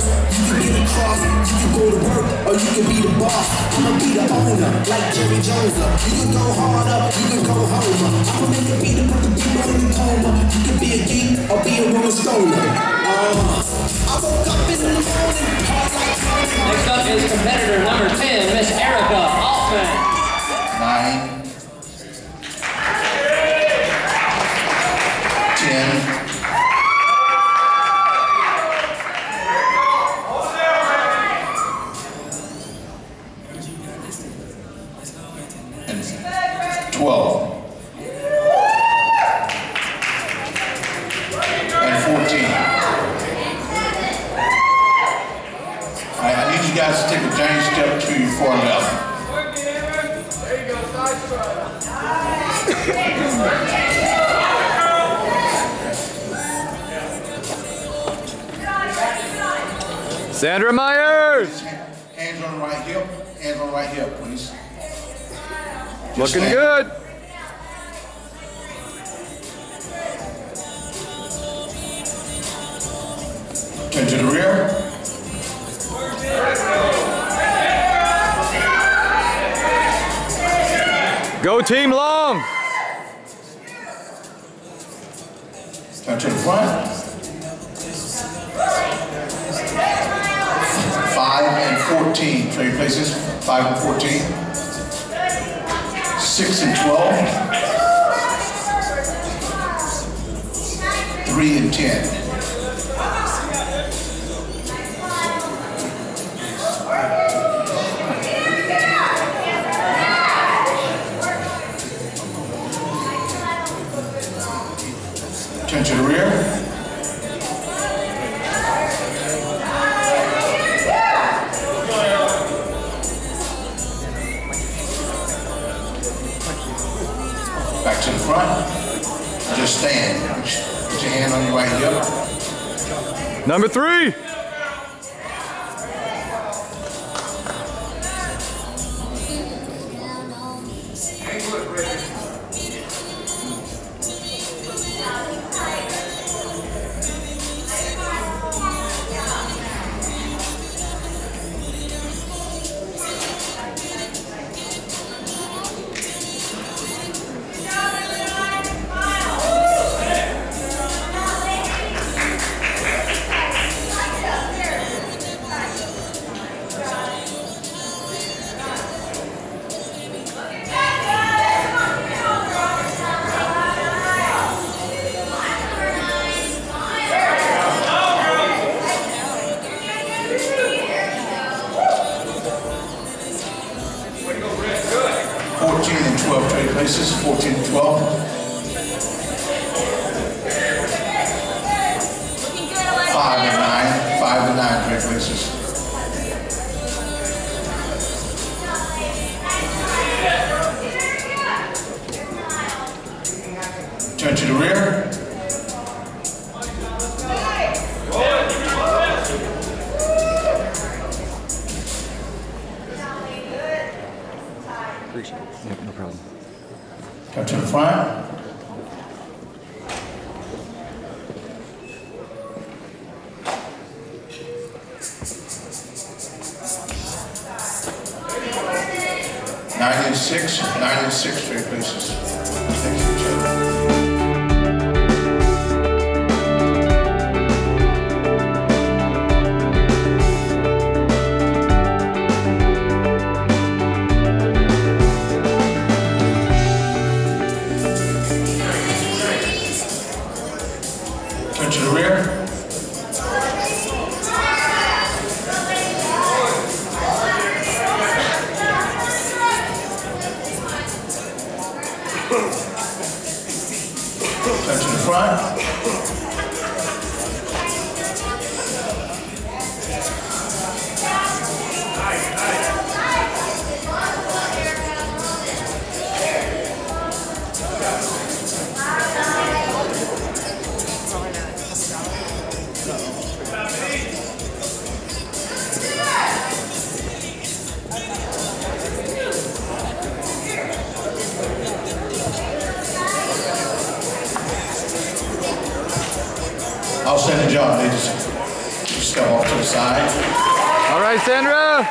first. You can get across, you can go to work, or you can be the boss. I'ma be the owner, like Jerry Jones. You can go harder, you can go home. I'ma make it be the perfect people in the coma. You can be a geek or be a Rolling Stoner. Uh, I woke up in the morning, hard like Next up is competitor 14. Right, I need you guys to take a giant step to your far left. There you go. Sandra Myers! Hands on right hip, hands on right hip, please. Just Looking stand. good. Turn to the rear. Go team long! Turn to the front. Five and 14, trade places, five and 14. Six and 12. Three and 10. Front. Just stand. Put your hand on your right hip. Number three! Fourteen and twelve trade places, fourteen and twelve. Five and nine, five and nine trade places. Turn to the rear. Yep, no problem. Turn to the front. Nine and six, nine and six straight places. job. They just step off to the side. All right, Sandra.